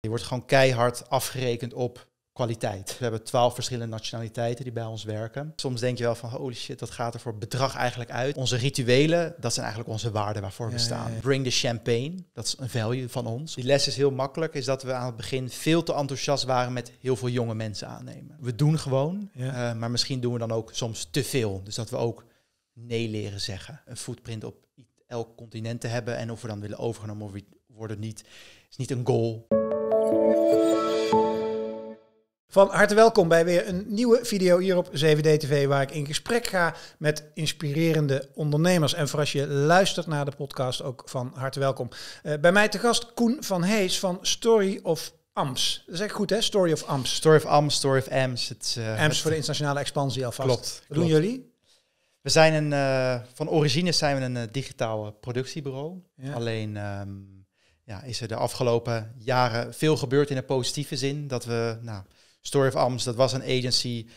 Je wordt gewoon keihard afgerekend op kwaliteit. We hebben twaalf verschillende nationaliteiten die bij ons werken. Soms denk je wel van holy shit, dat gaat er voor bedrag eigenlijk uit. Onze rituelen, dat zijn eigenlijk onze waarden waarvoor we staan. Bring the champagne, dat is een value van ons. Die les is heel makkelijk, is dat we aan het begin veel te enthousiast waren met heel veel jonge mensen aannemen. We doen gewoon, uh, maar misschien doen we dan ook soms te veel. Dus dat we ook nee leren zeggen. Een footprint op elk continent te hebben en of we dan willen overgenomen worden niet, is niet een goal. Van harte welkom bij weer een nieuwe video hier op 7D-TV, waar ik in gesprek ga met inspirerende ondernemers. En voor als je luistert naar de podcast, ook van harte welkom. Uh, bij mij te gast Koen van Hees van Story of AMS. Dat is echt goed, hè? Story of AMS. Story of AMS, Story of AMS. Het, uh, AMS voor de internationale expansie alvast. Klopt. Wat doen jullie? We zijn een, uh, van origine zijn we een digitaal productiebureau. Ja. Alleen um, ja, is er de afgelopen jaren veel gebeurd in een positieve zin. Dat we, nou, Story of Ams, dat was een agency.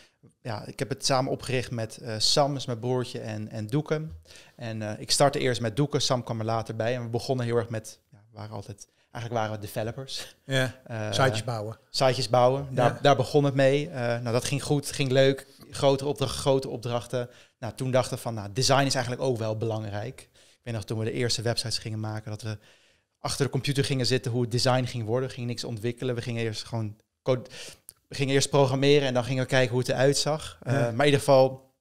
Ja, ik heb het samen opgericht met uh, Sam, is mijn broertje, en, en Doeken. En uh, ik startte eerst met Doeken, Sam kwam er later bij. En we begonnen heel erg met, ja, we waren altijd, eigenlijk waren we developers. Ja, uh, sitejes bouwen. Sitejes bouwen, daar, ja. daar begon het mee. nou, dat ging goed, ging leuk. Grote opdrachten, grote opdrachten. Nou, toen dachten we van, nou, design is eigenlijk ook wel belangrijk. Ik weet nog, toen we de eerste websites gingen maken, dat we achter de computer gingen zitten, hoe het design ging worden. We gingen niks ontwikkelen. We gingen eerst gewoon code, we gingen eerst programmeren en dan gingen we kijken hoe het eruit zag. Ja. Uh, maar in ieder geval,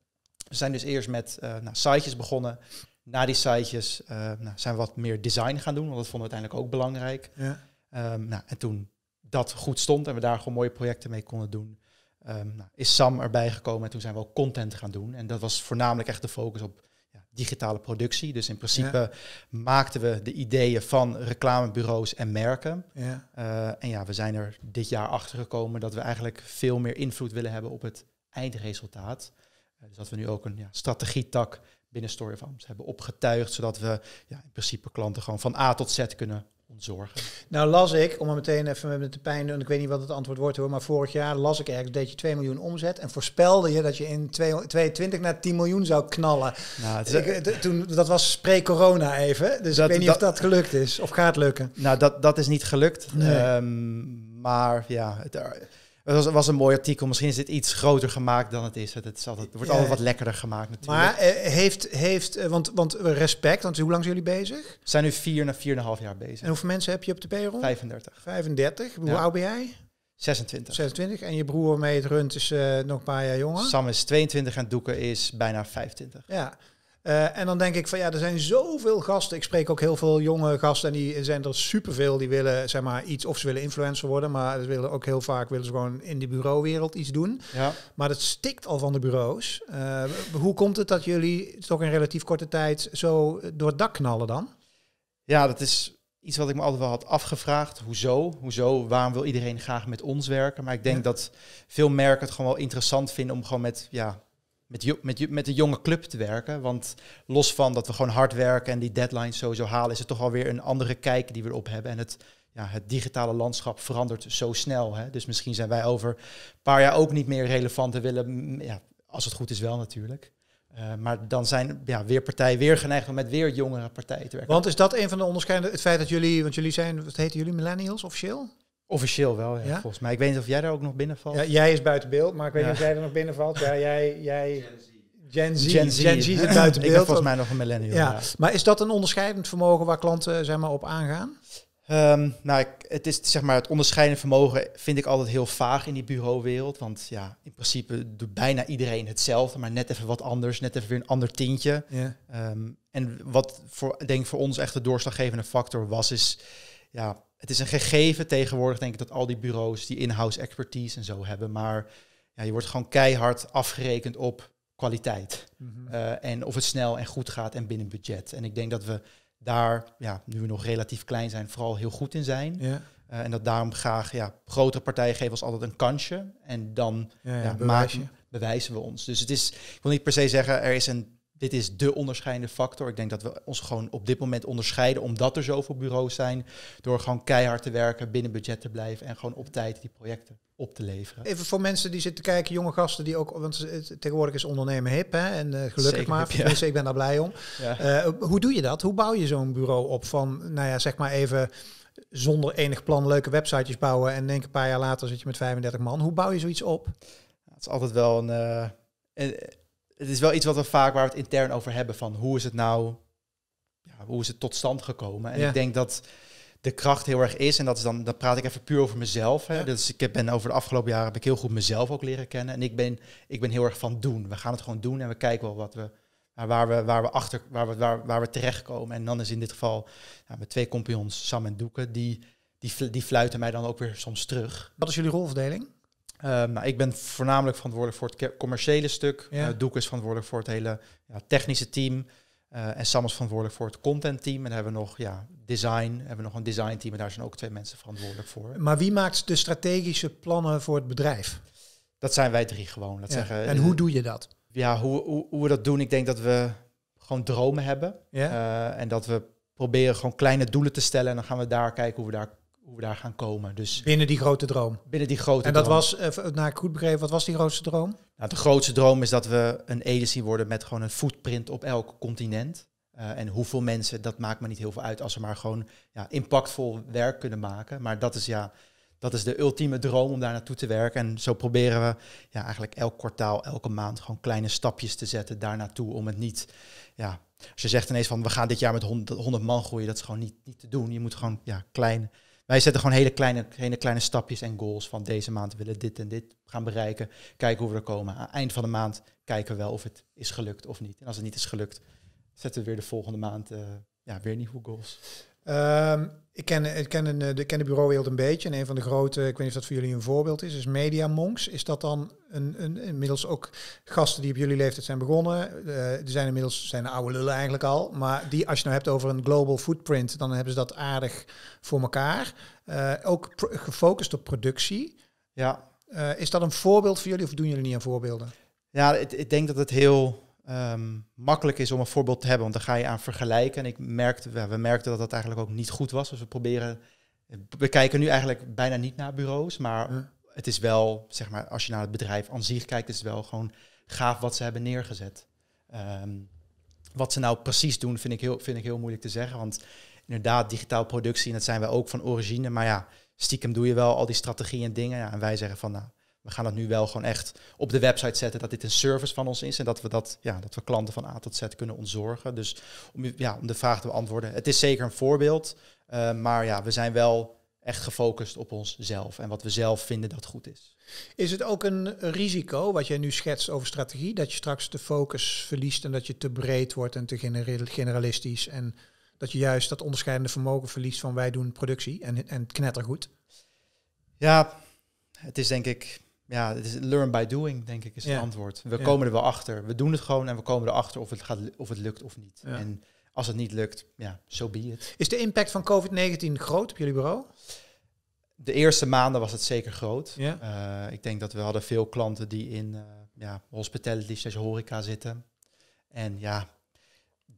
we zijn dus eerst met uh, nou, sitejes begonnen. Na die sitejes uh, nou, zijn we wat meer design gaan doen, want dat vonden we uiteindelijk ook belangrijk. Ja. Um, nou, en toen dat goed stond en we daar gewoon mooie projecten mee konden doen, um, nou, is Sam erbij gekomen en toen zijn we ook content gaan doen. En dat was voornamelijk echt de focus op digitale productie. Dus in principe ja. maakten we de ideeën van reclamebureaus en merken. Ja. Uh, en ja, we zijn er dit jaar achter gekomen dat we eigenlijk veel meer invloed willen hebben op het eindresultaat. Uh, dus dat we nu ook een ja, strategietak binnen Story Farms hebben opgetuigd, zodat we ja, in principe klanten gewoon van A tot Z kunnen ontzorgen. Nou las ik, om er meteen even met de pijn, en ik weet niet wat het antwoord wordt hoor, maar vorig jaar las ik ergens dat je 2 miljoen omzet en voorspelde je dat je in 2022 naar 10 miljoen zou knallen. Nou, het is, ik, toen, dat was pre-corona even, dus dat, ik weet niet dat, of dat gelukt is of gaat lukken. Nou, dat, dat is niet gelukt, nee. um, maar ja... Het, het was, was, een mooi artikel. Misschien is dit iets groter gemaakt dan het is. Het, is altijd, het wordt altijd wat lekkerder gemaakt natuurlijk. Maar uh, heeft, heeft uh, want, want respect, want hoe lang zijn jullie bezig? We zijn nu vier na vier en een half jaar bezig. En hoeveel mensen heb je op de payroll? 35. 35. Hoe ja. oud ben jij? 26. 26. En je broer mee het runt is uh, nog een paar jaar jonger? Sam is 22 en Doeken is bijna 25. Ja. Uh, en dan denk ik van ja, er zijn zoveel gasten. Ik spreek ook heel veel jonge gasten en die zijn er superveel die willen zeg maar iets of ze willen influencer worden, maar ze willen ook heel vaak willen ze gewoon in de bureauwereld iets doen. Ja. Maar dat stikt al van de bureaus. Uh, hoe komt het dat jullie toch in relatief korte tijd zo door het dak knallen dan? Ja, dat is iets wat ik me altijd wel had afgevraagd. Hoezo? Hoezo? Waarom wil iedereen graag met ons werken? Maar ik denk ja. dat veel merken het gewoon wel interessant vinden om gewoon met ja, met, met, met een jonge club te werken. Want los van dat we gewoon hard werken en die deadlines sowieso halen, is het toch alweer een andere kijk die we erop hebben. En het, ja, het digitale landschap verandert zo snel. Hè? Dus misschien zijn wij over een paar jaar ook niet meer relevant en willen, ja, als het goed is wel natuurlijk. Uh, maar dan zijn ja, weer partijen weer geneigd om met weer jongere partijen te werken. Want is dat een van de onderscheidende, het feit dat jullie, want jullie zijn, wat heten jullie, millennials officieel? Officieel wel, ja, ja, volgens mij. Ik weet niet of jij daar ook nog binnenvalt. Ja, jij is buiten beeld, maar ik weet ja. niet of jij er nog binnenvalt. Ja, jij... jij Gen Z. Gen Z, Gen Z is buiten beeld. ik ben volgens mij nog een millennial. Ja. Maar is dat een onderscheidend vermogen waar klanten zeg maar, op aangaan? Um, nou, ik, het is zeg maar het onderscheidend vermogen vind ik altijd heel vaag in die bureauwereld. Want ja, in principe doet bijna iedereen hetzelfde, maar net even wat anders, net even weer een ander tintje. Ja. Um, en wat voor, denk ik voor ons echt de doorslaggevende factor was, is ja, het is een gegeven tegenwoordig, denk ik, dat al die bureaus die in-house expertise en zo hebben. Maar ja, je wordt gewoon keihard afgerekend op kwaliteit. Mm -hmm. uh, en of het snel en goed gaat en binnen budget. En ik denk dat we daar, ja, nu we nog relatief klein zijn, vooral heel goed in zijn. Uh, en dat daarom graag, ja, grotere partijen geven ons altijd een kansje. En dan ja, ja, bewijzen we ons. Dus het is, ik wil niet per se zeggen, er is een dit is de onderscheidende factor. Ik denk dat we ons gewoon op dit moment onderscheiden, omdat er zoveel bureaus zijn, door gewoon keihard te werken, binnen budget te blijven en gewoon op tijd die projecten op te leveren. Even voor mensen die zitten kijken, jonge gasten die ook, want tegenwoordig is ondernemen hip hè, en uh, gelukkig maar, hip, ja. ik ben daar blij om. Ja. Uh, hoe doe je dat? Hoe bouw je zo'n bureau op van, nou ja, zeg maar even zonder enig plan leuke websitejes bouwen en denk een paar jaar later zit je met 35 man. Hoe bouw je zoiets op? Het is altijd wel een, uh, het is wel iets wat we vaak waar we het intern over hebben van hoe is het nou, ja, hoe is het tot stand gekomen? En ik denk dat de kracht heel erg is. En dat is dan, dan praat ik even puur over mezelf. Hè. Dus ik ben over de afgelopen jaren heb ik heel goed mezelf ook leren kennen. En ik ben, ik ben heel erg van doen. We gaan het gewoon doen en we kijken wel wat we, waar we, waar we achter, waar we, waar, waar we terechtkomen. En dan is in dit geval ja, met twee compagnons, Sam en Doeken, die, die, die fluiten mij dan ook weer soms terug. Wat is jullie rolverdeling? Um, nou, ik ben voornamelijk verantwoordelijk voor het commerciële stuk. Ja. Uh, Doek is verantwoordelijk voor het hele ja, technische team. Uh, en Sam is verantwoordelijk voor het content team. En dan hebben we nog ja, design. Hebben we nog een design team. En daar zijn ook twee mensen verantwoordelijk voor. Maar wie maakt de strategische plannen voor het bedrijf? Dat zijn wij drie gewoon. Dat zeggen, en hoe doe je dat? Ja, hoe, hoe, hoe we dat doen. Ik denk dat we gewoon dromen hebben. Ja. Uh, en dat we proberen gewoon kleine doelen te stellen. En dan gaan we daar kijken hoe we daar hoe we daar gaan komen. Dus binnen die grote droom. Binnen die grote En dat was, uh, naar ik goed begrepen, wat was die grootste droom? Nou, de grootste droom is dat we een agency worden met gewoon een footprint op elk continent. Uh, en hoeveel mensen, dat maakt me niet heel veel uit als ze maar gewoon ja, impactvol werk kunnen maken. Maar dat is ja, dat is de ultieme droom om daar naartoe te werken. En zo proberen we ja, eigenlijk elk kwartaal, elke maand gewoon kleine stapjes te zetten daar naartoe. Om het niet, ja, als je zegt ineens van we gaan dit jaar met 100, 100 man groeien, dat is gewoon niet, niet te doen. Je moet gewoon ja, klein wij zetten gewoon hele kleine, hele kleine stapjes en goals van deze maand willen dit en dit gaan bereiken. Kijken hoe we er komen. Aan het eind van de maand kijken we wel of het is gelukt of niet. En als het niet is gelukt, zetten we weer de volgende maand uh, ja, weer nieuwe goals. Um, ik ken, ik ken, een, de, ken de bureauwereld een beetje. En een van de grote, ik weet niet of dat voor jullie een voorbeeld is, is Media Monks. Is dat dan een, een, inmiddels ook gasten die op jullie leeftijd zijn begonnen? Uh, die zijn inmiddels zijn oude lullen eigenlijk al. Maar die, als je nou hebt over een global footprint, dan hebben ze dat aardig voor elkaar. Uh, ook gefocust op productie. Ja. Uh, is dat een voorbeeld voor jullie of doen jullie niet aan voorbeelden? Ja, ik, ik denk dat het heel um, makkelijk is om een voorbeeld te hebben, want dan ga je aan vergelijken. En ik merkte, we merkten dat dat eigenlijk ook niet goed was. Dus we proberen, we kijken nu eigenlijk bijna niet naar bureaus, maar het is wel, zeg maar, als je naar het bedrijf aan zich kijkt, is het wel gewoon gaaf wat ze hebben neergezet. Um, wat ze nou precies doen, vind ik, heel, vind ik heel moeilijk te zeggen. Want inderdaad, digitaal productie, en dat zijn we ook van origine. Maar ja, stiekem doe je wel al die strategieën en dingen. Ja, en wij zeggen van, nou, we gaan het nu wel gewoon echt op de website zetten dat dit een service van ons is en dat we dat, ja, dat we klanten van A tot Z kunnen ontzorgen. Dus om, ja, om de vraag te beantwoorden, het is zeker een voorbeeld, uh, maar ja, we zijn wel echt gefocust op onszelf en wat we zelf vinden dat goed is. Is het ook een risico wat jij nu schetst over strategie, dat je straks de focus verliest en dat je te breed wordt en te generalistisch en dat je juist dat onderscheidende vermogen verliest van wij doen productie en, en knettergoed? Ja, het is denk ik ja, het is learn by doing, denk ik, is het antwoord. We komen er wel achter. We doen het gewoon en we komen erachter of het, gaat, of het lukt of niet. En als het niet lukt, ja, zo so be it. Is de impact van COVID-19 groot op jullie bureau? De eerste maanden was het zeker groot. Ja. Uh, ik denk dat we hadden veel klanten die in uh, ja, hospitality, slash horeca zitten. En ja,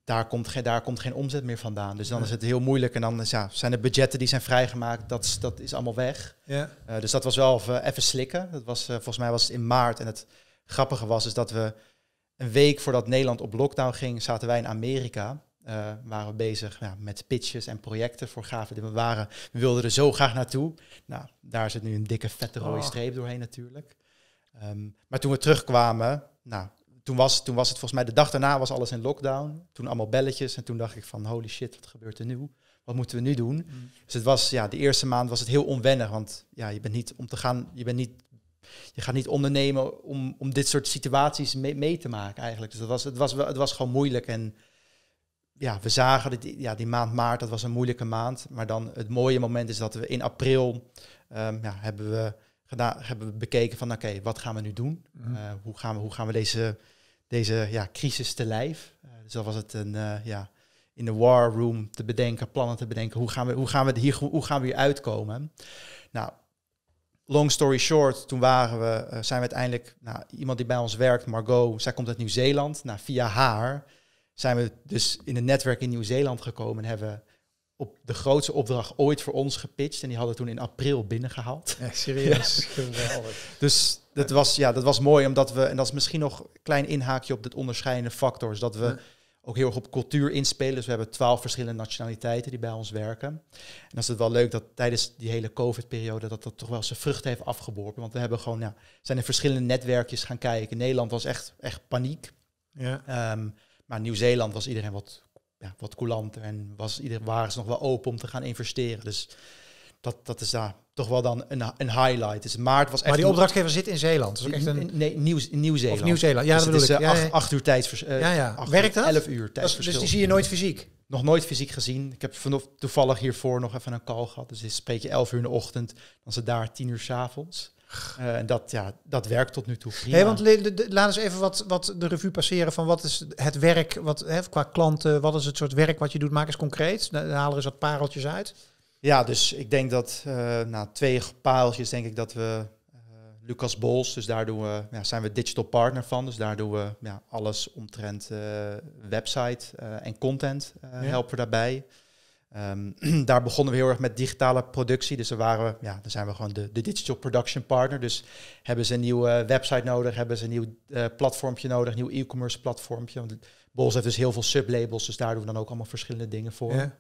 daar komt, geen, daar komt geen omzet meer vandaan. Dus dan is het heel moeilijk. En dan ja, zijn de budgetten die zijn vrijgemaakt, dat, is, dat is allemaal weg. Ja. Uh, dus dat was wel even, even slikken. Dat was, uh, volgens mij was het in maart. En het grappige was is dat we een week voordat Nederland op lockdown ging, zaten wij in Amerika. Uh, waren we bezig ja, met pitches en projecten voor gaven die we waren. We wilden er zo graag naartoe. Nou, daar zit nu een dikke vette rode oh. streep doorheen natuurlijk. Um, maar toen we terugkwamen, nou, toen was, toen was het volgens mij de dag daarna was alles in lockdown. Toen allemaal belletjes. En toen dacht ik van holy shit, wat gebeurt er nu? Wat moeten we nu doen? Mm. Dus het was, ja, de eerste maand was het heel onwennig. Want ja, je bent niet om te gaan, je bent niet, je gaat niet ondernemen om, om dit soort situaties mee, mee te maken eigenlijk. Dus dat was, het, was wel, het was gewoon moeilijk. En ja, we zagen dat die, ja, die maand maart, dat was een moeilijke maand. Maar dan het mooie moment is dat we in april um, ja, hebben we gedaan, hebben we bekeken van oké, wat gaan we nu doen? Mm. Uh, hoe, gaan we, hoe gaan we deze deze ja, crisis te lijf. Uh, dus dat was het een, uh, ja, in de war room te bedenken, plannen te bedenken. Hoe gaan we, hoe gaan we, hier, hoe gaan we hier uitkomen? Nou, long story short, toen waren we, eh, zijn we uiteindelijk, nou, iemand die bij ons werkt, Margot, zij komt uit Nieuw-Zeeland. Nou, via haar zijn we dus in een netwerk in Nieuw-Zeeland gekomen en hebben op de grootste opdracht ooit voor ons gepitcht. En die hadden toen in april binnengehaald. Ja, serieus. Geweldig. Dus dat was, ja, dat was mooi, omdat we, en dat is misschien nog een klein inhaakje op dit onderscheidende factor, is dat we Ja. ook heel erg op cultuur inspelen. Dus we hebben twaalf verschillende nationaliteiten die bij ons werken. En dan is het wel leuk dat tijdens die hele COVID-periode dat dat toch wel zijn vruchten heeft afgeworpen. Want we hebben gewoon, ja, zijn in verschillende netwerkjes gaan kijken. Nederland was echt, echt paniek. Ja. Ehm, maar Nieuw-Zeeland was iedereen wat, ja, wat coulanter en was iedereen, waren ze nog wel open om te gaan investeren. Dus dat, dat is daar toch wel dan een, een highlight. Dus maart was echt... Maar die opdrachtgever zit in Zeeland. Is ook echt een... Nee, Nieuw, Nieuw-Zeeland. Of Nieuw-Zeeland. Ja, Dus dat bedoel is ik. eh, Ja, acht, ja. acht uur tijdsvers, eh, Ja, ja. acht Werkt dat? Elf uur is- tijdsverschil. dus die zie je nooit fysiek. Nog nooit fysiek gezien. Ik heb vanof- toevallig hiervoor nog even een call gehad. Dus je spreek je 11 uur in de ochtend, dan is het daar 10 uur s'avonds. Eh en dat, ja, dat werkt tot nu toe prima. Hey, want laat eens even wat, wat de revue passeren van wat is het werk, wat, hè, qua klanten, wat is het soort werk wat je doet? Maak eens concreet. Dan halen er eens wat pareltjes uit. Ja, dus ik denk dat, eh nou, twee paaltjes denk ik dat we, eh, Lucas Bols, dus daar doen we, ja, zijn we digital partner van. Dus daar doen we ja, alles omtrent website en content helpen we daarbij. Ehm, daar begonnen we heel erg met digitale productie. Dus daar, waren we, ja, dan zijn we gewoon de, de digital production partner. Dus hebben ze een nieuwe website nodig, hebben ze een nieuw eh platformpje nodig, een nieuw e-commerce platformpje. Want Bols heeft dus heel veel sublabels, dus daar doen we dan ook allemaal verschillende dingen voor. Ja.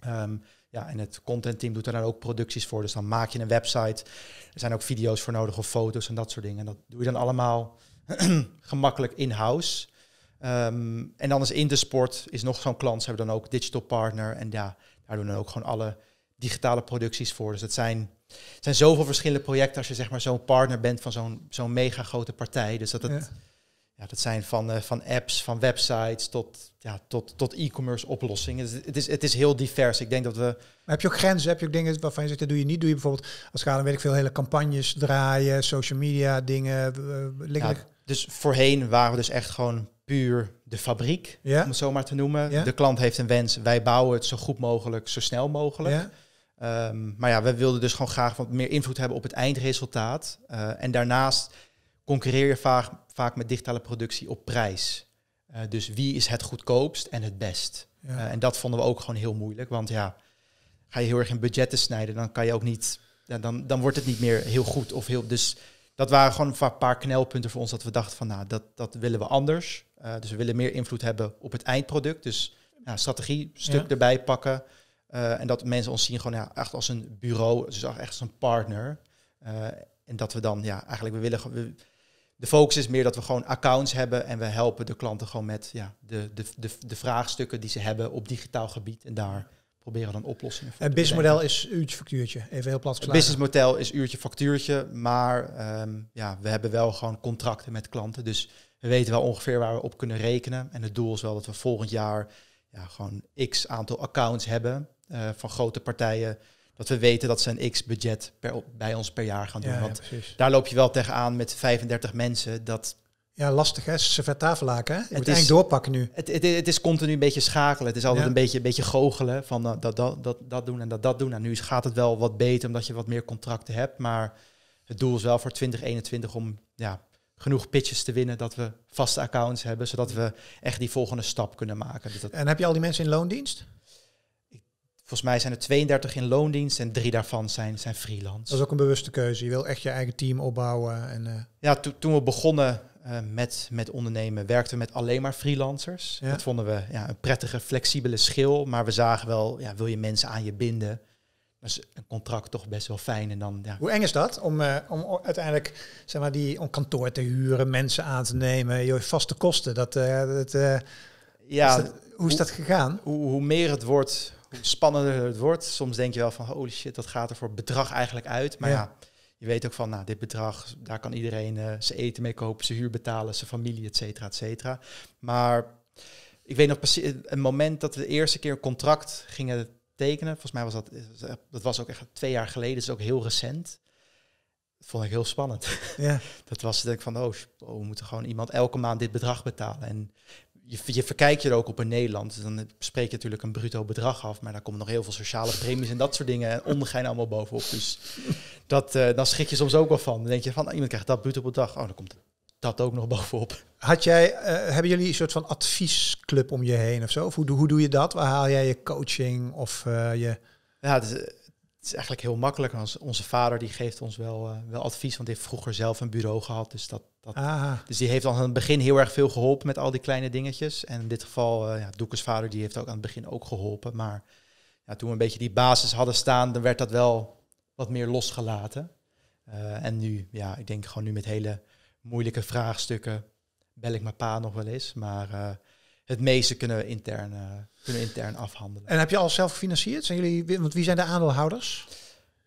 Ehm, ja, en het content team doet er dan ook producties voor. Dus dan maak je een website. Er zijn ook video's voor nodig of foto's en dat soort dingen. En dat doe je dan allemaal gemakkelijk in-house. Ehm, en dan is Intersport is nog zo'n klant. Ze hebben dan ook digital partner. En ja, daar doen we dan ook gewoon alle digitale producties voor. Dus het zijn, het zijn zoveel verschillende projecten als je zeg maar zo'n partner bent van zo'n zo'n mega grote partij. Dus dat het, Ja. ja, dat zijn van, eh, van apps, van websites tot, ja, tot, tot e-commerce oplossingen. Dus het, is, het is heel divers. Ik denk dat we Maar heb je ook grenzen? Heb je ook dingen waarvan je zegt, dat doe je niet? Doe je bijvoorbeeld, als gaat dan weet ik veel, hele campagnes draaien, social media dingen. eh, liggen Ja, dus voorheen waren we dus echt gewoon puur de fabriek, Ja. om het zo maar te noemen. Ja. De klant heeft een wens, wij bouwen het zo goed mogelijk, zo snel mogelijk. ja? Ehm, maar ja, we wilden dus gewoon graag wat meer invloed hebben op het eindresultaat. Eh, en daarnaast concurreer je vaak, vaak met digitale productie op prijs. Eh, dus wie is het goedkoopst en het best? Eh, en dat vonden we ook gewoon heel moeilijk. Want ja, ga je heel erg in budgetten snijden, dan kan je ook niet, dan, dan wordt het niet meer heel goed of heel. Dus dat waren gewoon een paar knelpunten voor ons dat we dachten van nou, dat, dat willen we anders. Eh, dus we willen meer invloed hebben op het eindproduct. Dus ja, strategie stuk Ja. erbij pakken. Eh, en dat mensen ons zien gewoon ja, echt als een bureau, dus echt als een partner. Eh, en dat we dan ja, eigenlijk we willen we, de focus is meer dat we gewoon accounts hebben en we helpen de klanten gewoon met ja, de, de, de, de vraagstukken die ze hebben op digitaal gebied. En daar proberen dan oplossingen voor. En te businessmodel is uurtje factuurtje. Even heel plat Het geslagen. businessmodel is uurtje factuurtje, maar ehm, ja, we hebben wel gewoon contracten met klanten. Dus we weten wel ongeveer waar we op kunnen rekenen. En het doel is wel dat we volgend jaar ja, gewoon x aantal accounts hebben eh, van grote partijen. Dat we weten dat ze een x budget per, bij ons per jaar gaan doen. Ja, Want daar loop je wel tegenaan met 35 mensen. Dat Ja, lastig hè. Servet tafellaken hè. Je moet is- eigenlijk doorpakken nu. het, het, het is continu een beetje schakelen. Het is altijd Ja. een, beetje, een beetje goochelen van eh, dat, dat, dat, dat doen en dat, dat doen. En nu is- gaat het wel wat beter omdat je wat meer contracten hebt. Maar het doel is wel voor 2021 om ja, genoeg pitches te winnen dat we vaste accounts hebben. Zodat we echt die volgende stap kunnen maken. Dus dat, En heb je al die mensen in loondienst? volgens mij zijn er 32 in loondienst en drie daarvan zijn, zijn freelance. Dat is ook een bewuste keuze. Je wil echt je eigen team opbouwen. En, eh, Ja, to- toen we begonnen eh, met, met ondernemen, werkten we met alleen maar freelancers. Ja. Dat vonden we ja, een prettige, flexibele schil. Maar we zagen wel, ja, wil je mensen aan je binden, is een contract toch best wel fijn. En dan, ja, Hoe eng is dat om, eh, om uiteindelijk zeg maar, die, om kantoor te huren, mensen aan te nemen, je vaste kosten? Dat, eh, dat, eh, ja is dat- hoe is dat gegaan? hoe, hoe meer het wordt, hoe spannender het wordt. Soms denk je wel van, holy shit, dat gaat er voor bedrag eigenlijk uit. Maar Ja. ja, je weet ook van, nou, dit bedrag, daar kan iedereen eh, zijn eten mee kopen, zijn huur betalen, zijn familie, et cetera, et cetera. Maar ik weet nog precies een moment dat we de eerste keer een contract gingen tekenen. Volgens mij was dat, dat was ook echt twee jaar geleden, dus ook heel recent. Dat vond ik heel spannend. Ja. Dat was denk ik van, oh, oh, we moeten gewoon iemand elke maand dit bedrag betalen. En je, je verkijkt je er ook op in Nederland. Dan spreek je natuurlijk een bruto bedrag af, maar daar komen nog heel veel sociale premies en dat soort dingen en ondergein allemaal bovenop. Dus dat, uh, dan schrik je soms ook wel van. Dan denk je van, iemand krijgt dat bruto bedrag, oh, dan komt dat ook nog bovenop. Had jij, uh, hebben jullie een soort van adviesclub om je heen of zo? Of hoe, hoe doe je dat? Waar haal jij je coaching of uh, je... Ja, het is, het is, eigenlijk heel makkelijk. Als onze vader die geeft ons wel, uh, wel advies, want hij heeft vroeger zelf een bureau gehad. Dus, dat, dat, dus die heeft al aan het begin heel erg veel geholpen met al die kleine dingetjes. En in dit geval, ja, Doekes vader, die heeft ook aan het begin ook geholpen. Maar ja, toen we een beetje die basis hadden staan, dan werd dat wel wat meer losgelaten. en nu, ja, ik denk gewoon nu met hele moeilijke vraagstukken bel ik mijn pa nog wel eens. Maar uh, het meeste kunnen we intern, uh, kunnen intern afhandelen. En heb je al zelf gefinancierd? Zijn jullie, want wie zijn de aandeelhouders?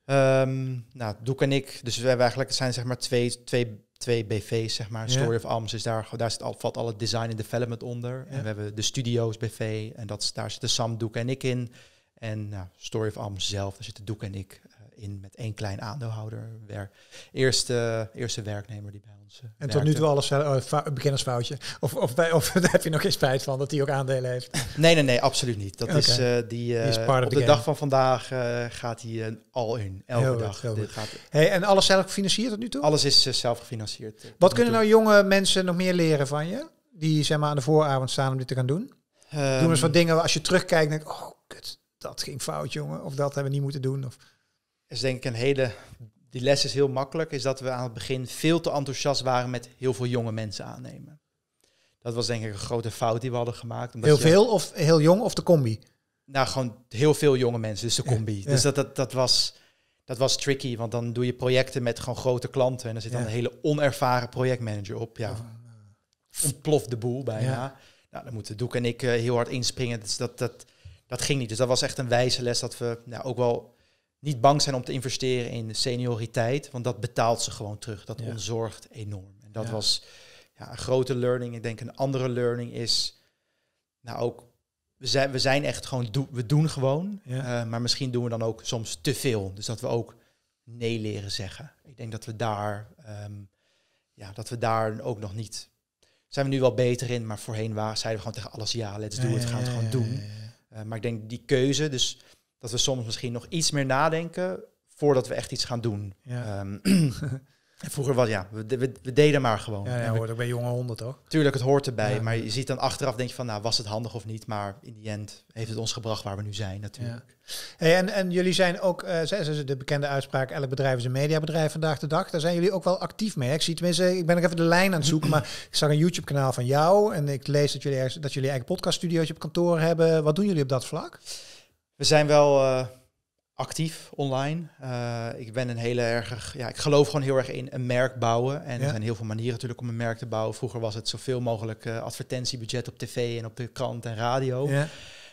Um, nou, Doek en ik, dus we hebben eigenlijk, het zijn zeg maar twee, twee, twee BV's, zeg maar. Story of Ams is daar, daar zit al, valt al het design en development onder. Ja. En we hebben de studio's BV en dat, daar zitten Sam, Doek en ik in. En nou, Story of Ams zelf, daar zitten Doek en ik in met één klein aandeelhouder. Wer, eerste, eerste werknemer die bij ons. Uh, en tot nu toe alles uh, beginnersfoutje. Of, of, bij, of heb je nog geen spijt van dat hij ook aandelen heeft? Nee, nee, nee, absoluut niet. Dat okay. is uh, die. is op de game. dag van vandaag gaat hij al in. Elke heel dag. Heel Dit gaat, hey, en alles zelf gefinancierd tot nu toe? Alles is zelf gefinancierd. Wat kunnen nou jonge mensen nog meer leren van je? Die zeg maar aan de vooravond staan om dit te gaan doen? Um, Doen eens wat dingen als je terugkijkt en denk oh kut, dat ging fout jongen. Of dat hebben we niet moeten doen. Of is denk ik een hele. Die les is heel makkelijk. Is dat we aan het begin veel te enthousiast waren met heel veel jonge mensen aannemen. Dat was denk ik een grote fout die we hadden gemaakt. Omdat heel veel of heel jong of de combi? Nou, gewoon heel veel jonge mensen, dus de combi. Ja, Dus dat, dat, dat, was, dat was tricky, want dan doe je projecten met gewoon grote klanten. En er zit dan een hele onervaren projectmanager op. Ja, ontploft de boel bijna. Nou, dan moeten Doek en ik uh, heel hard inspringen. Dus dat, dat, dat ging niet. Dus dat was echt een wijze les dat we nou, ook wel niet bang zijn om te investeren in senioriteit, want dat betaalt ze gewoon terug. Dat ja. ontzorgt enorm. En dat was ja, een grote learning. Ik denk een andere learning is, nou ook, we zijn, we zijn echt gewoon, do, we doen gewoon, ja. uh, maar misschien doen we dan ook soms te veel. Dus dat we ook nee leren zeggen. Ik denk dat we daar, um, ja, dat we daar ook nog niet, zijn we nu wel beter in, maar voorheen waren, zeiden we gewoon tegen alles ja, let's do it, gaan het gewoon doen. Uh, maar ik denk die keuze, dus dat we soms misschien nog iets meer nadenken voordat we echt iets gaan doen. Ja. Um, vroeger was ja, we, we, we, deden maar gewoon. Ja, ja hoort ook bij jonge honden toch? Tuurlijk, het hoort erbij. Ja. Maar je ziet dan achteraf, denk je van, nou, was het handig of niet? Maar in die end heeft het ons gebracht waar we nu zijn natuurlijk. Ja. Hey, en, en jullie zijn ook, uh, ze de bekende uitspraak, elk bedrijf is een mediabedrijf vandaag de dag. Daar zijn jullie ook wel actief mee. Ik zie tenminste, ik ben nog even de lijn aan het zoeken, maar ik zag een YouTube kanaal van jou. En ik lees dat jullie, dat jullie eigen podcaststudiootje op kantoor hebben. Wat doen jullie op dat vlak? We zijn wel uh, actief online. Uh, ik ben een hele erg, ja, ik geloof gewoon heel erg in een merk bouwen. En ja. er zijn heel veel manieren natuurlijk om een merk te bouwen. Vroeger was het zoveel mogelijk uh, advertentiebudget op tv en op de krant en radio. Ja.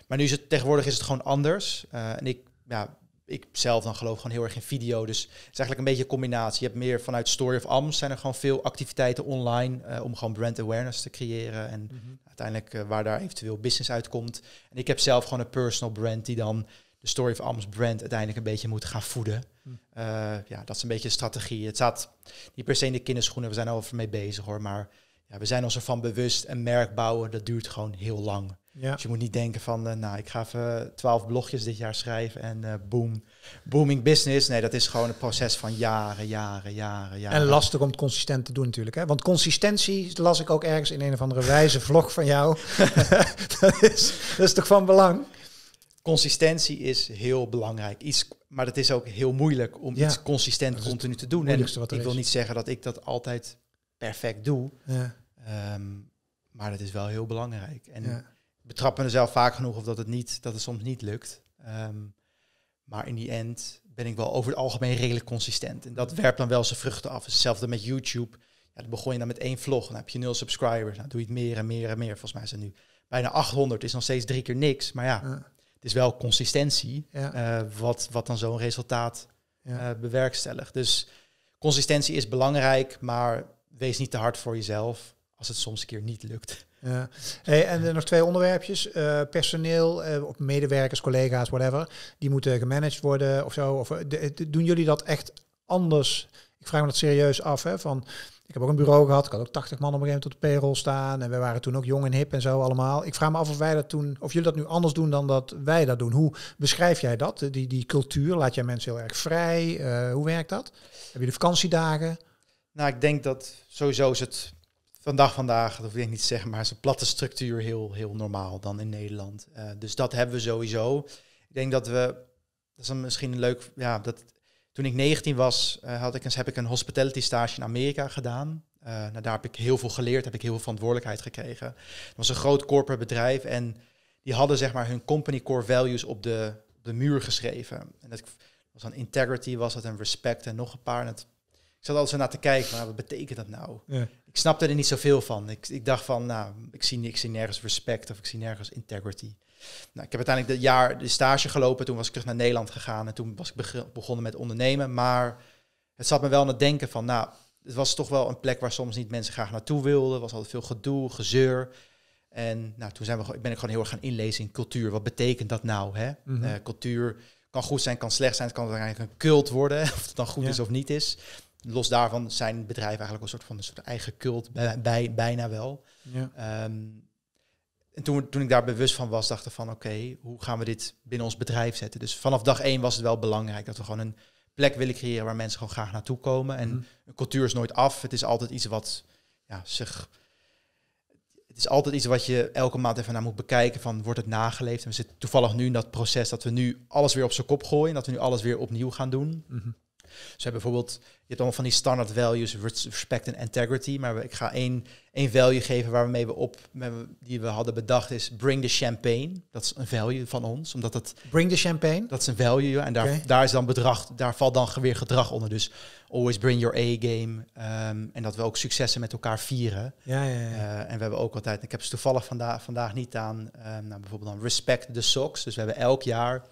Maar nu is het tegenwoordig is het gewoon anders. en ik, ja, ik zelf dan geloof gewoon heel erg in video. Dus het is eigenlijk een beetje een combinatie. Je hebt meer vanuit Story of Ams zijn er gewoon veel activiteiten online uh, om gewoon brand awareness te creëren. En mm -hmm. uiteindelijk uh, waar daar eventueel business uitkomt. En ik heb zelf gewoon een personal brand die dan de Story of Ams brand uiteindelijk een beetje moet gaan voeden. Mm. Uh, ja, dat is een beetje een strategie. Het staat niet per se in de kinderschoenen, we zijn er over mee bezig hoor. Maar ja, we zijn ons ervan bewust, een merk bouwen, dat duurt gewoon heel lang. Ja. Dus je moet niet denken van, uh, nou, ik ga even twaalf blogjes dit jaar schrijven en uh, boom, booming business. Nee, dat is gewoon een proces van jaren, jaren, jaren, jaren. En lastig om het consistent te doen natuurlijk. Hè? Want consistentie las ik ook ergens in een of andere wijze vlog van jou. dat, is, dat is toch van belang? Consistentie is heel belangrijk. Iets, maar het is ook heel moeilijk om ja. iets consistent continu te doen. En ik wil niet zeggen dat ik dat altijd perfect doe. Ja. Um, maar dat is wel heel belangrijk. En ja betrap me er zelf vaak genoeg of dat het, niet, dat het soms niet lukt. Um, maar in die end ben ik wel over het algemeen redelijk consistent. En dat werpt dan wel zijn vruchten af. Hetzelfde met YouTube. Ja, dan begon je dan met één vlog. Dan heb je nul subscribers. Nou, doe je het meer en meer en meer. Volgens mij zijn nu bijna 800. Is nog steeds drie keer niks. Maar ja, ja. het is wel consistentie. Ja. Uh, wat, wat dan zo'n resultaat uh, bewerkstelligt. Dus consistentie is belangrijk. Maar wees niet te hard voor jezelf. Als het soms een keer niet lukt. Ja. Hey, en nog twee onderwerpjes. Uh, personeel, uh, medewerkers, collega's, whatever. Die moeten gemanaged worden of zo. Of, de, de, doen jullie dat echt anders? Ik vraag me dat serieus af. Hè, van, Ik heb ook een bureau gehad. Ik had ook 80 man op een gegeven moment op de payroll staan. En we waren toen ook jong en hip en zo allemaal. Ik vraag me af of wij dat toen, of jullie dat nu anders doen dan dat wij dat doen. Hoe beschrijf jij dat? Die, die cultuur, laat jij mensen heel erg vrij? Hoe werkt dat? Heb je de vakantiedagen? Nou, ik denk dat sowieso is het vandaag vandaag, dat wil ik niet zeggen, maar is platte structuur heel, heel normaal dan in Nederland. Uh, dus dat hebben we sowieso. Ik denk dat we, dat is misschien een leuk, ja, dat toen ik 19 was, uh, had ik een, heb ik een hospitality stage in Amerika gedaan. Uh, daar heb ik heel veel geleerd, heb ik heel veel verantwoordelijkheid gekregen. Het was een groot corporate bedrijf en die hadden zeg maar hun company core values op de, de muur geschreven. En dat was dan integrity, was het en respect en nog een paar. En zat altijd zo naar te kijken, maar wat betekent dat nou? Ja. Ik snapte er niet zoveel van. Ik, ik dacht van, nou, ik zie, ik zie nergens respect of ik zie nergens integrity. Nou, ik heb uiteindelijk dat jaar de stage gelopen. Toen was ik terug naar Nederland gegaan en toen was ik begonnen met ondernemen. Maar het zat me wel aan het denken van, nou, het was toch wel een plek waar soms niet mensen graag naartoe wilden. Er was altijd veel gedoe, gezeur. En nou, toen zijn we, ben ik gewoon heel erg gaan inlezen in cultuur. Wat betekent dat nou? Hè? Mhm. Eh, cultuur kan goed zijn, kan slecht zijn. Het kan eigenlijk een cult worden, of het dan goed is of niet is. Los daarvan zijn bedrijven eigenlijk een soort van een soort eigen cult, bij, bijna wel. Ja. Ehm, en toen, toen ik daar bewust van was, dacht ik van oké, hoe gaan we dit binnen ons bedrijf zetten? Dus vanaf dag één was het wel belangrijk dat we gewoon een plek willen creëren waar mensen gewoon graag naartoe komen. En mhm. een cultuur is nooit af. Het is altijd iets wat ja, zich. Het is altijd iets wat je elke maand even naar moet bekijken van wordt het nageleefd. En we zitten toevallig nu in dat proces dat we nu alles weer op zijn kop gooien. Dat we nu alles weer opnieuw gaan doen. Mm dus hebben bijvoorbeeld, je hebt allemaal van die standard values, respect en integrity. Maar ik ga één, één value geven waarmee we op, die we hadden bedacht, is bring the champagne. Dat is een value van ons, omdat het... Bring the champagne? Dat is een value en daar, daar is dan bedrag, daar valt dan weer gedrag onder. Dus always bring your A-game. Ehm, en dat we ook successen met elkaar vieren. Ja, ja, ja. Uh, en we hebben ook altijd, ik heb ze toevallig vandaag, vandaag niet aan, um, nou, bijvoorbeeld dan respect the socks. Dus we hebben elk jaar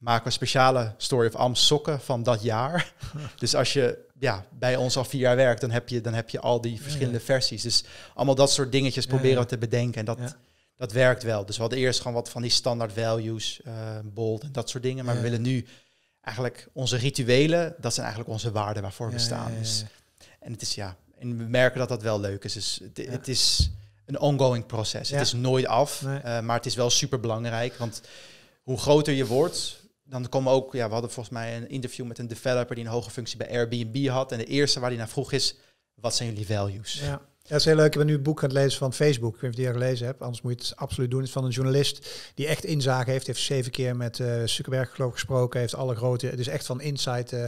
maken we speciale Story of Am sokken van dat jaar. dus als je ja, bij ons al vier jaar werkt, dan heb je, dan heb je al die verschillende versies. Dus allemaal dat soort dingetjes proberen we te bedenken. En dat, dat werkt wel. Dus we hadden eerst gewoon wat van die standaard values, uh, bold en dat soort dingen. Maar we willen nu eigenlijk onze rituelen, dat zijn eigenlijk onze waarden waarvoor we staan. Dus, en het is ja, en we merken dat dat wel leuk is. Dus het, het is een ongoing proces. Het is nooit af, uh, maar het is wel super belangrijk. Want hoe groter je wordt, dan komen ook, ja, we hadden volgens mij een interview met een developer die een hoge functie bij Airbnb had. En de eerste waar hij naar vroeg is, wat zijn jullie values? Ja. dat is heel leuk. Ik ben nu een boek aan het lezen van Facebook. Ik weet niet of je gelezen hebt. Anders moet je het absoluut doen. Het is van een journalist die echt inzage heeft. Heeft zeven keer met uh, Zuckerberg geloof gesproken. Heeft alle grote... Het is echt van Insight. Uh,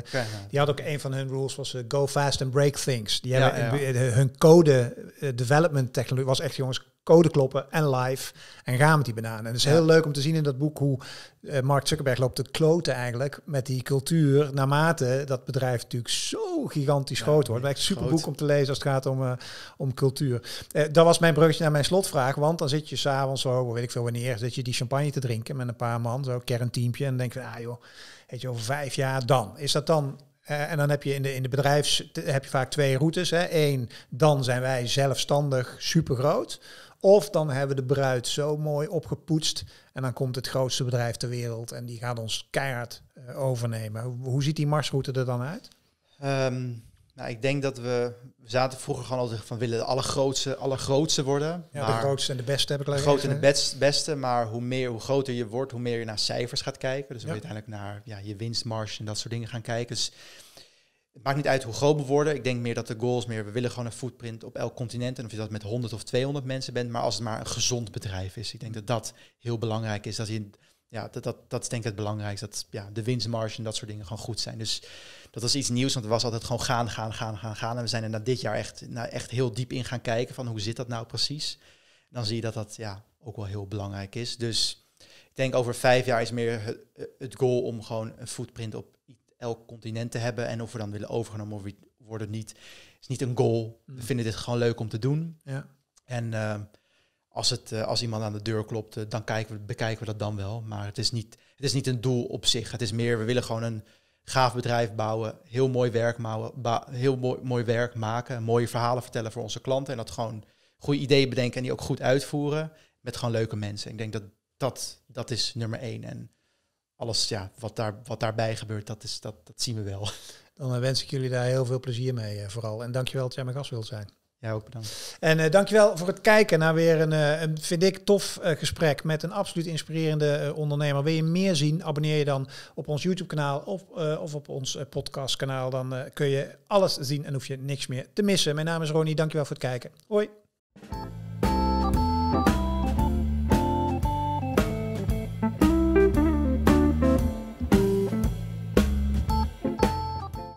die had ook een van hun rules was uh, go fast and break things. Die ja, hebben hun code development technologie was echt jongens code kloppen en live en gaan met die bananen. En het is heel leuk om te zien in dat boek hoe uh, Mark Zuckerberg loopt te kloten eigenlijk met die cultuur naarmate dat bedrijf natuurlijk zo gigantisch groot wordt. Het is een super boek om te lezen als het gaat om, uh, om cultuur. Uh, dat was mijn bruggetje naar mijn slotvraag, want dan zit je s'avonds zo, weet ik veel wanneer, zit je die champagne te drinken met een paar man, zo kernteampje en dan denk je, ah joh, weet je, over vijf jaar dan. Is dat dan uh, en dan heb je in de, in de bedrijfs heb je vaak twee routes. Hè. Eén, dan zijn wij zelfstandig super groot. Of dan hebben we de bruid zo mooi opgepoetst en dan komt het grootste bedrijf ter wereld en die gaat ons keihard uh, overnemen. Hoe ziet die marsroute er dan uit? Um, nou, ik denk dat we, we zaten vroeger gewoon altijd van willen de allergrootste, allergrootste worden. Ja, de grootste en de beste heb ik gelezen. De grootste en de best, beste, maar hoe meer, hoe groter je wordt, hoe meer je naar cijfers gaat kijken. Dus ja. uiteindelijk naar ja, je winstmarge en dat soort dingen gaan kijken. Dus het maakt niet uit hoe groot we worden. Ik denk meer dat de goals meer, we willen gewoon een footprint op elk continent. En of je dat met 100 of 200 mensen bent, maar als het maar een gezond bedrijf is. Ik denk dat dat heel belangrijk is. Dat ja, dat, dat, dat is denk ik het belangrijkste. Dat ja, de winstmarge en dat soort dingen gewoon goed zijn. Dus dat was iets nieuws, want het was altijd gewoon gaan, gaan, gaan, gaan, gaan. En we zijn er na dit jaar echt, nou, echt heel diep in gaan kijken van hoe zit dat nou precies. dan zie je dat dat ja, ook wel heel belangrijk is. Dus ik denk over vijf jaar is meer het, het goal om gewoon een footprint op elk continent te hebben. En of we dan willen overgenomen worden niet, is niet een goal. We mm. vinden dit gewoon leuk om te doen. Ja. En uh, als, het, uh, als iemand aan de deur klopt, uh, dan kijken we, bekijken we dat dan wel. Maar het is, niet, het is niet een doel op zich. Het is meer, we willen gewoon een gaaf bedrijf bouwen, heel mooi werk, bouwen, heel mooi, mooi werk maken, mooie verhalen vertellen voor onze klanten. En dat gewoon goede ideeën bedenken en die ook goed uitvoeren met gewoon leuke mensen. Ik denk dat dat, dat is nummer één. En alles ja, wat, daar, wat daarbij gebeurt, dat, is, dat, dat zien we wel. Dan wens ik jullie daar heel veel plezier mee vooral. En dankjewel dat jij mijn gast wilt zijn. Ja, ook bedankt. En uh, dankjewel voor het kijken naar weer een, uh, een vind ik, tof uh, gesprek met een absoluut inspirerende ondernemer. Wil je meer zien, abonneer je dan op ons YouTube-kanaal of, of op ons podcastkanaal. Dan kun je alles zien en hoef je niks meer te missen. Mijn naam is Ronnie, dankjewel voor het kijken. Hoi.